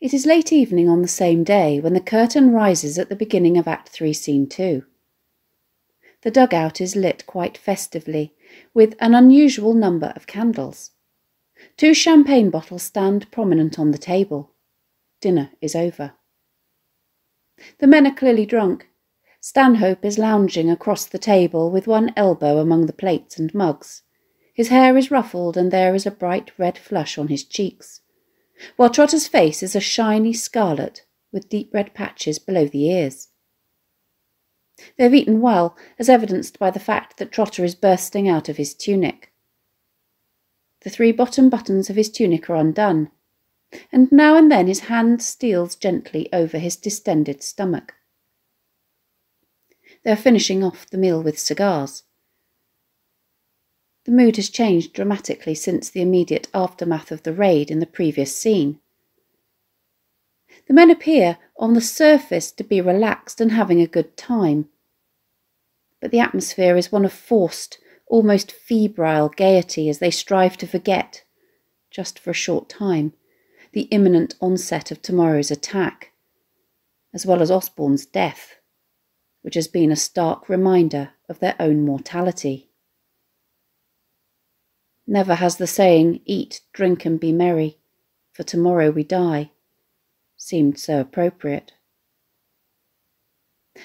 It is late evening on the same day when the curtain rises at the beginning of Act 3, Scene 2. The dugout is lit quite festively, with an unusual number of candles. Two champagne bottles stand prominent on the table. Dinner is over. The men are clearly drunk. Stanhope is lounging across the table with one elbow among the plates and mugs. His hair is ruffled and there is a bright red flush on his cheeks, while Trotter's face is a shiny scarlet with deep red patches below the ears. They have eaten well, as evidenced by the fact that Trotter is bursting out of his tunic. The three bottom buttons of his tunic are undone, and now and then his hand steals gently over his distended stomach. They are finishing off the meal with cigars. The mood has changed dramatically since the immediate aftermath of the raid in the previous scene. The men appear, on the surface, to be relaxed and having a good time. But the atmosphere is one of forced, almost febrile gaiety as they strive to forget, just for a short time, the imminent onset of tomorrow's attack, as well as Osborne's death, which has been a stark reminder of their own mortality. Never has the saying, eat, drink, and be merry, for tomorrow we die, seemed so appropriate.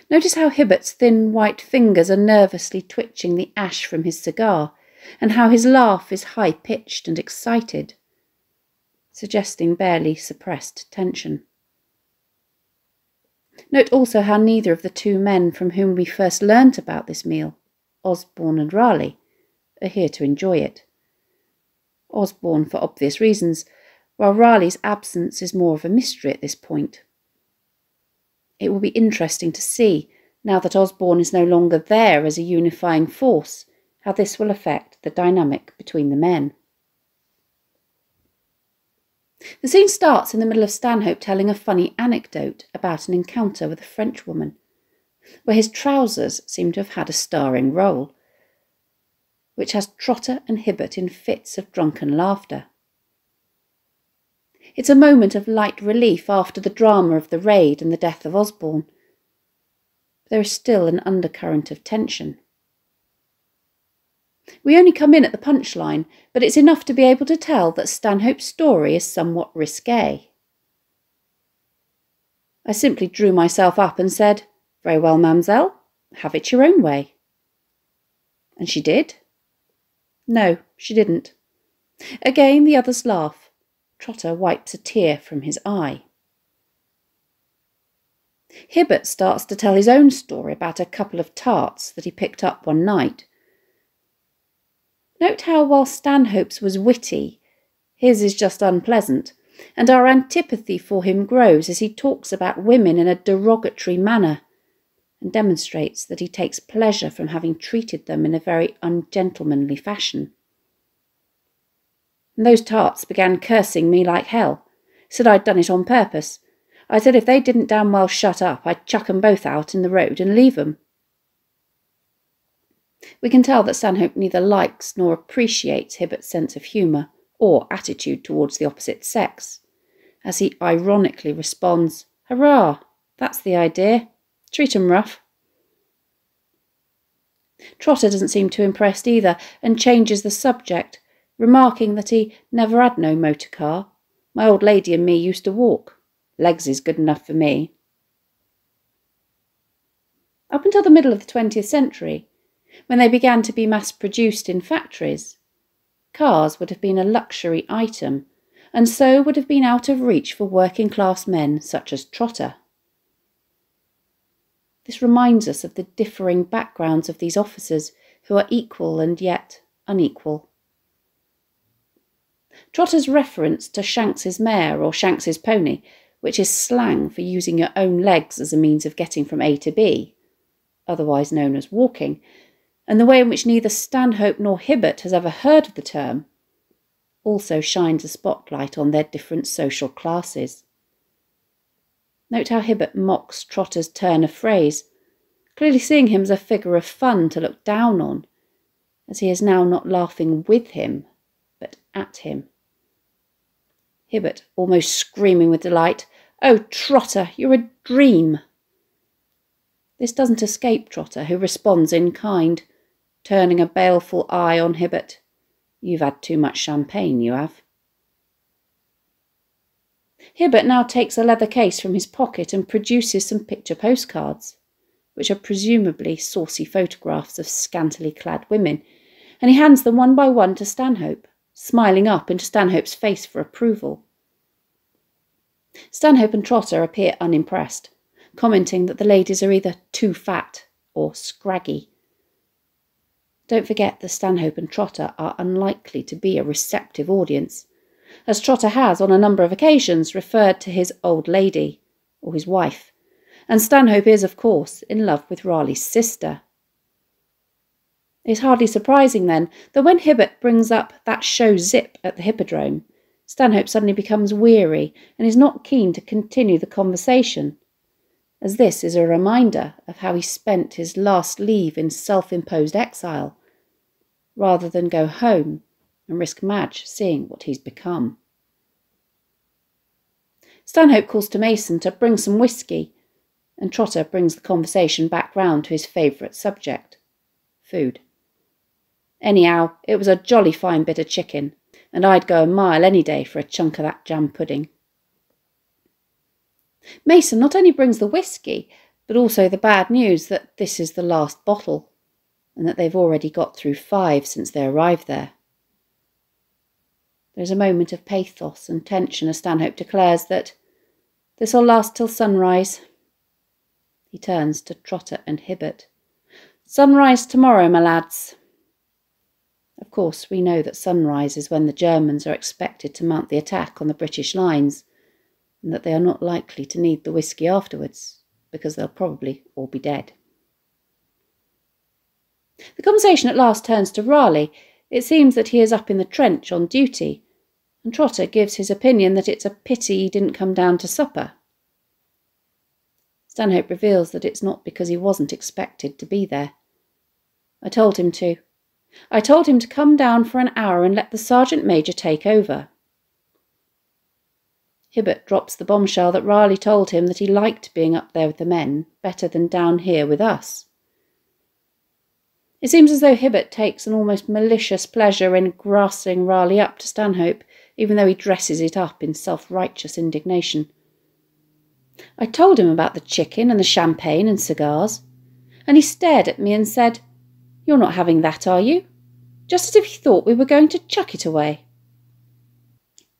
Notice how Hibbert's thin white fingers are nervously twitching the ash from his cigar, and how his laugh is high pitched and excited, suggesting barely suppressed tension. Note also how neither of the two men from whom we first learnt about this meal, Osborne and Raleigh, are here to enjoy it. Osborne for obvious reasons, while Raleigh's absence is more of a mystery at this point. It will be interesting to see, now that Osborne is no longer there as a unifying force, how this will affect the dynamic between the men. The scene starts in the middle of Stanhope telling a funny anecdote about an encounter with a Frenchwoman, where his trousers seem to have had a starring role which has Trotter and Hibbert in fits of drunken laughter. It's a moment of light relief after the drama of the raid and the death of Osborne. There is still an undercurrent of tension. We only come in at the punchline, but it's enough to be able to tell that Stanhope's story is somewhat risque. I simply drew myself up and said, Very well, mamselle, have it your own way. And she did. No, she didn't. Again the others laugh. Trotter wipes a tear from his eye. Hibbert starts to tell his own story about a couple of tarts that he picked up one night. Note how, while Stanhope's was witty, his is just unpleasant, and our antipathy for him grows as he talks about women in a derogatory manner and demonstrates that he takes pleasure from having treated them in a very ungentlemanly fashion. And those tarts began cursing me like hell, said I'd done it on purpose. I said if they didn't damn well shut up, I'd chuck 'em both out in the road and leave 'em. We can tell that Stanhope neither likes nor appreciates Hibbert's sense of humour or attitude towards the opposite sex, as he ironically responds, Hurrah! That's the idea. Treat 'em rough. Trotter doesn't seem too impressed either and changes the subject, remarking that he never had no motor car. My old lady and me used to walk. Legs is good enough for me. Up until the middle of the 20th century, when they began to be mass produced in factories, cars would have been a luxury item and so would have been out of reach for working class men such as Trotter. This reminds us of the differing backgrounds of these officers who are equal and yet unequal. Trotter's reference to Shanks's mare or Shanks's pony, which is slang for using your own legs as a means of getting from A to B, otherwise known as walking, and the way in which neither Stanhope nor Hibbert has ever heard of the term, also shines a spotlight on their different social classes. Note how Hibbert mocks Trotter's turn of phrase, clearly seeing him as a figure of fun to look down on, as he is now not laughing with him, but at him. Hibbert, almost screaming with delight. Oh, Trotter, you're a dream! This doesn't escape Trotter, who responds in kind, turning a baleful eye on Hibbert. You've had too much champagne, you have. Hibbert now takes a leather case from his pocket and produces some picture postcards, which are presumably saucy photographs of scantily clad women, and he hands them one by one to Stanhope smiling up into Stanhope's face for approval. Stanhope and Trotter appear unimpressed, commenting that the ladies are either too fat or scraggy. Don't forget that Stanhope and Trotter are unlikely to be a receptive audience, as Trotter has on a number of occasions referred to his old lady, or his wife, and Stanhope is, of course, in love with Raleigh's sister. It's hardly surprising, then, that when Hibbert brings up that show Zip at the Hippodrome, Stanhope suddenly becomes weary and is not keen to continue the conversation, as this is a reminder of how he spent his last leave in self imposed exile, rather than go home and risk Madge seeing what he's become. Stanhope calls to Mason to bring some whisky, and Trotter brings the conversation back round to his favourite subject food. Anyhow, it was a jolly fine bit of chicken, and I'd go a mile any day for a chunk of that jam pudding. Mason not only brings the whisky, but also the bad news that this is the last bottle, and that they've already got through five since they arrived there. There's a moment of pathos and tension as Stanhope declares that this'll last till sunrise. He turns to Trotter and Hibbert. Sunrise tomorrow, my lads. Of course, we know that sunrise is when the Germans are expected to mount the attack on the British lines, and that they are not likely to need the whisky afterwards, because they'll probably all be dead. The conversation at last turns to Raleigh. It seems that he is up in the trench on duty, and Trotter gives his opinion that it's a pity he didn't come down to supper. Stanhope reveals that it's not because he wasn't expected to be there. I told him to, I told him to come down for an hour and let the sergeant major take over. Hibbert drops the bombshell that Raleigh told him that he liked being up there with the men better than down here with us. It seems as though Hibbert takes an almost malicious pleasure in grassing Raleigh up to Stanhope, even though he dresses it up in self righteous indignation. I told him about the chicken and the champagne and cigars, and he stared at me and said, you're not having that, are you? Just as if he thought we were going to chuck it away.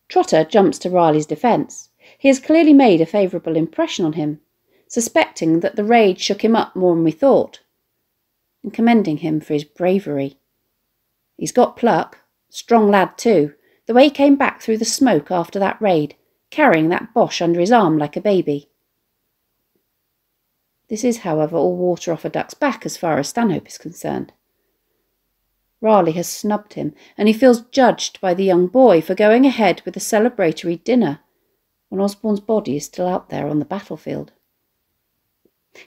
Trotter jumps to Raleigh's defence. He has clearly made a favourable impression on him, suspecting that the raid shook him up more than we thought, and commending him for his bravery. He's got pluck, strong lad too, the way he came back through the smoke after that raid, carrying that Boche under his arm like a baby. This is, however, all water off a duck's back as far as Stanhope is concerned. Raleigh has snubbed him, and he feels judged by the young boy for going ahead with the celebratory dinner when Osborne's body is still out there on the battlefield.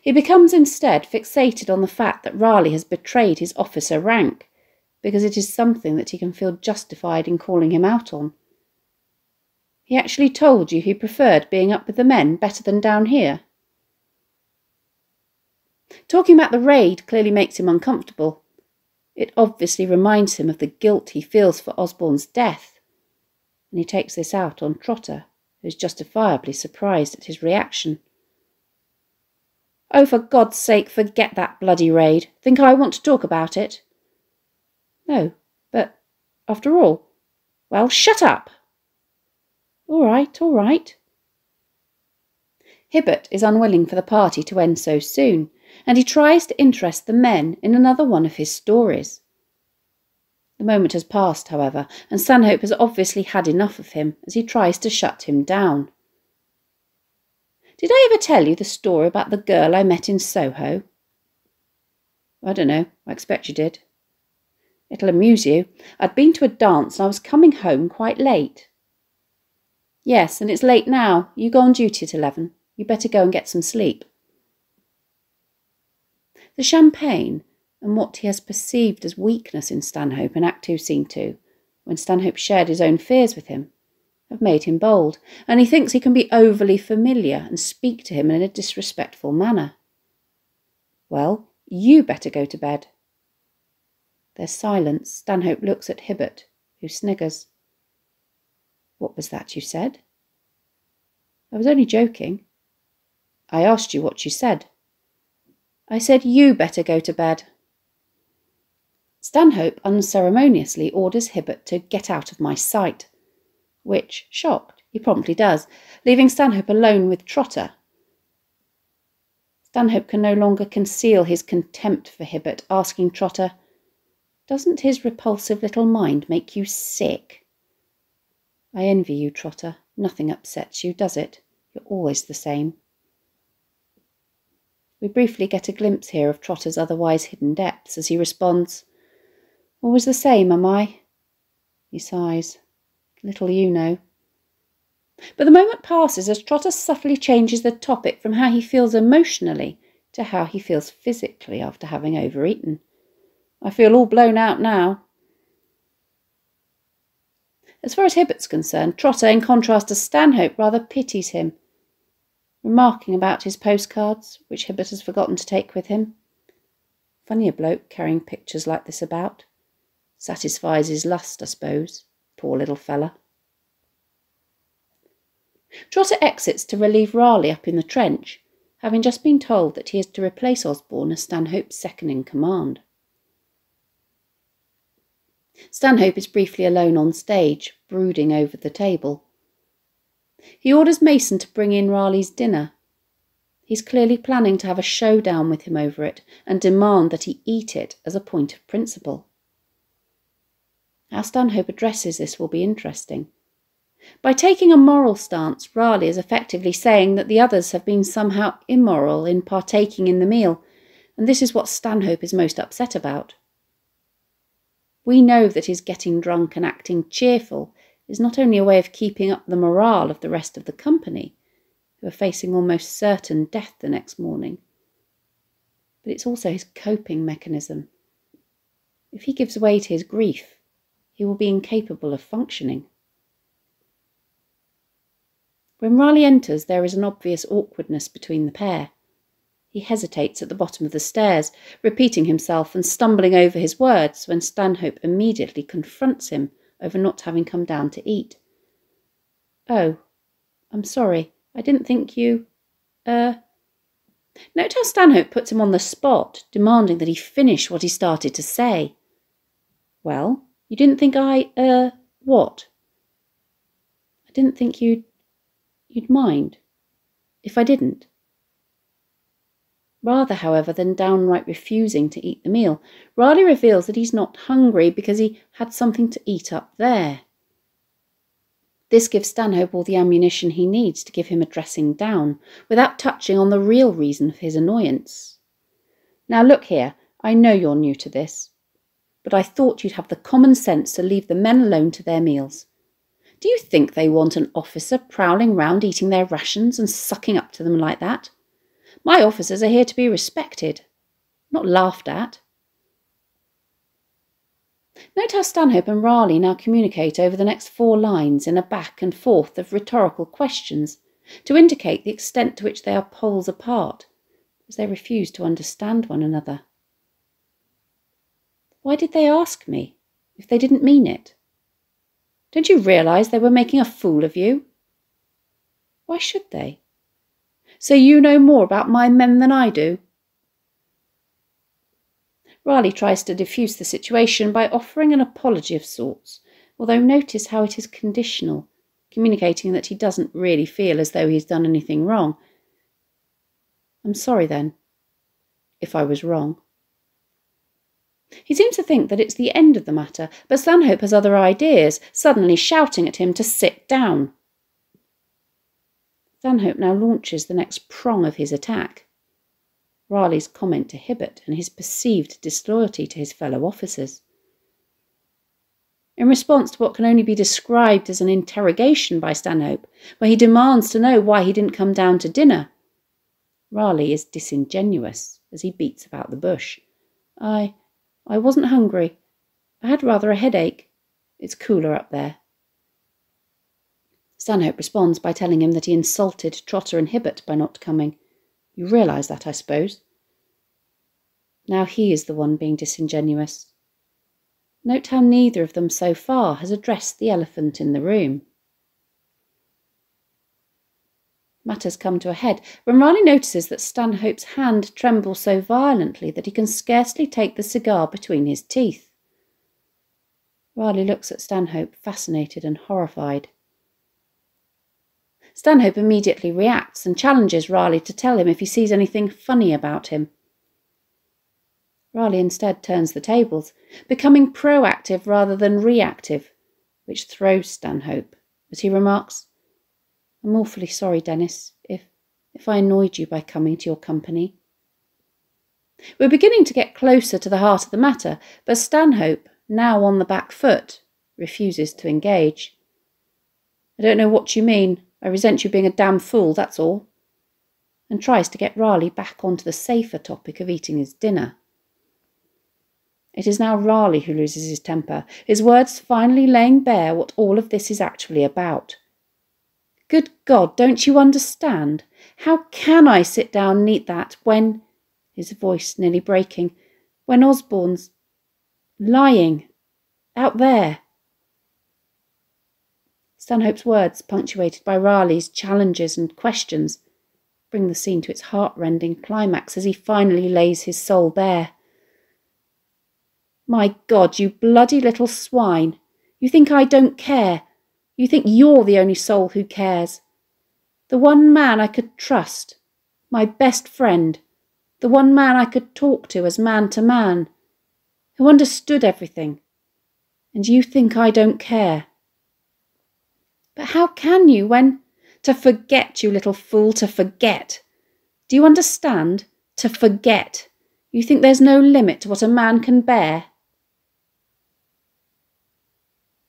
He becomes instead fixated on the fact that Raleigh has betrayed his officer rank, because it is something that he can feel justified in calling him out on. He actually told you he preferred being up with the men better than down here. Talking about the raid clearly makes him uncomfortable. It obviously reminds him of the guilt he feels for Osborne's death, and he takes this out on Trotter, who is justifiably surprised at his reaction. Oh, for God's sake, forget that bloody raid. Think I want to talk about it? No, but after all, well, shut up. All right, all right. Hibbert is unwilling for the party to end so soon, and he tries to interest the men in another one of his stories. The moment has passed, however, and Stanhope has obviously had enough of him as he tries to shut him down. Did I ever tell you the story about the girl I met in Soho? I don't know. I expect you did. It'll amuse you. I'd been to a dance and I was coming home quite late. Yes, and it's late now. You go on duty at eleven. You better go and get some sleep. The champagne and what he has perceived as weakness in Stanhope in Act 2, Scene 2, when Stanhope shared his own fears with him, have made him bold, and he thinks he can be overly familiar and speak to him in a disrespectful manner. Well, you better go to bed. There's silence. Stanhope looks at Hibbert, who sniggers. What was that you said? I was only joking. I asked you what you said. I said you better go to bed. Stanhope unceremoniously orders Hibbert to get out of my sight, which, shocked, he promptly does, leaving Stanhope alone with Trotter. Stanhope can no longer conceal his contempt for Hibbert, asking Trotter, Doesn't his repulsive little mind make you sick? I envy you, Trotter. Nothing upsets you, does it? You're always the same. We briefly get a glimpse here of Trotter's otherwise hidden depths as he responds, Always the same, am I? He sighs. Little you know. But the moment passes as Trotter subtly changes the topic from how he feels emotionally to how he feels physically after having overeaten. I feel all blown out now. As far as Hibbert's concerned, Trotter, in contrast to Stanhope, rather pities him, remarking about his postcards, which Hibbert has forgotten to take with him. Funny a bloke carrying pictures like this about. Satisfies his lust, I suppose. Poor little fella. Trotter exits to relieve Raleigh up in the trench, having just been told that he is to replace Osborne as Stanhope's second in command. Stanhope is briefly alone on stage, brooding over the table. He orders Mason to bring in Raleigh's dinner. He's clearly planning to have a showdown with him over it and demand that he eat it as a point of principle. How Stanhope addresses this will be interesting. By taking a moral stance, Raleigh is effectively saying that the others have been somehow immoral in partaking in the meal, and this is what Stanhope is most upset about. We know that his getting drunk and acting cheerful is not only a way of keeping up the morale of the rest of the company, who are facing almost certain death the next morning, but it's also his coping mechanism. If he gives way to his grief, he will be incapable of functioning. When Raleigh enters, there is an obvious awkwardness between the pair. He hesitates at the bottom of the stairs, repeating himself and stumbling over his words when Stanhope immediately confronts him over not having come down to eat. Oh, I'm sorry. I didn't think you. Er. Uh... Note how Stanhope puts him on the spot, demanding that he finish what he started to say. Well, you didn't think I. Er. Uh, what? I didn't think you'd. you'd mind. If I didn't. Rather, however, than downright refusing to eat the meal, Raleigh reveals that he's not hungry because he had something to eat up there. This gives Stanhope all the ammunition he needs to give him a dressing down, without touching on the real reason for his annoyance. Now, look here, I know you're new to this, but I thought you'd have the common sense to leave the men alone to their meals. Do you think they want an officer prowling round eating their rations and sucking up to them like that? My officers are here to be respected, not laughed at. Note how Stanhope and Raleigh now communicate over the next four lines in a back and forth of rhetorical questions to indicate the extent to which they are poles apart, as they refuse to understand one another. Why did they ask me, if they didn't mean it? Don't you realise they were making a fool of you? Why should they? So you know more about my men than I do. Raleigh tries to diffuse the situation by offering an apology of sorts, although notice how it is conditional, communicating that he doesn't really feel as though he's done anything wrong. I'm sorry then, if I was wrong. He seems to think that it's the end of the matter, but Stanhope has other ideas, suddenly shouting at him to sit down. Stanhope now launches the next prong of his attack. Raleigh's comment to Hibbert and his perceived disloyalty to his fellow officers. In response to what can only be described as an interrogation by Stanhope, where he demands to know why he didn't come down to dinner, Raleigh is disingenuous as he beats about the bush. I. I wasn't hungry. I had rather a headache. It's cooler up there. Stanhope responds by telling him that he insulted Trotter and Hibbert by not coming. You realise that, I suppose? Now he is the one being disingenuous. Note how neither of them so far has addressed the elephant in the room. Matters come to a head when Raleigh notices that Stanhope's hand trembles so violently that he can scarcely take the cigar between his teeth. Raleigh looks at Stanhope, fascinated and horrified. Stanhope immediately reacts and challenges Raleigh to tell him if he sees anything funny about him. Raleigh instead turns the tables, becoming proactive rather than reactive, which throws Stanhope, as he remarks, I'm awfully sorry, Dennis, if if I annoyed you by coming to your company. We're beginning to get closer to the heart of the matter, but Stanhope, now on the back foot, refuses to engage. I don't know what you mean. I resent you being a damn fool, that's all. And tries to get Raleigh back onto the safer topic of eating his dinner. It is now Raleigh who loses his temper, his words finally laying bare what all of this is actually about. Good God, don't you understand? How can I sit down and eat that when, his voice nearly breaking, when Osborne's lying out there? Stanhope's words, punctuated by Raleigh's challenges and questions, bring the scene to its heart-rending climax as he finally lays his soul bare. My God, you bloody little swine! You think I don't care? You think you're the only soul who cares. The one man I could trust, my best friend, the one man I could talk to as man to man, who understood everything. And you think I don't care. But how can you when. To forget, you little fool, to forget. Do you understand? To forget. You think there's no limit to what a man can bear?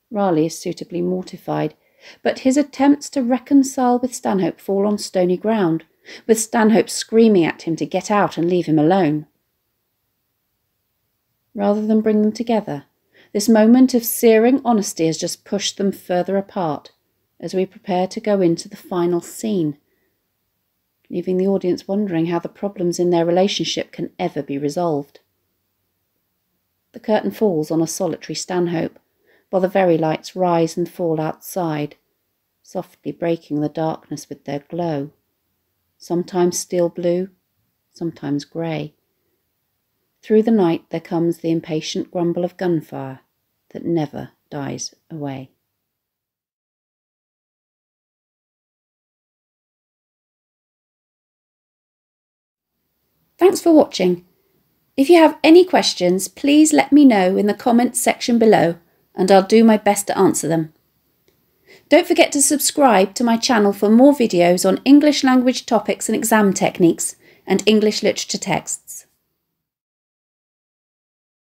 Raleigh is suitably mortified, but his attempts to reconcile with Stanhope fall on stony ground, with Stanhope screaming at him to get out and leave him alone. Rather than bring them together, this moment of searing honesty has just pushed them further apart as we prepare to go into the final scene, leaving the audience wondering how the problems in their relationship can ever be resolved. The curtain falls on a solitary Stanhope, while the very lights rise and fall outside, softly breaking the darkness with their glow, sometimes steel blue, sometimes grey. Through the night there comes the impatient grumble of gunfire that never dies away. Thanks for watching. If you have any questions, please let me know in the comments section below and I'll do my best to answer them. Don't forget to subscribe to my channel for more videos on English language topics and exam techniques and English literature texts.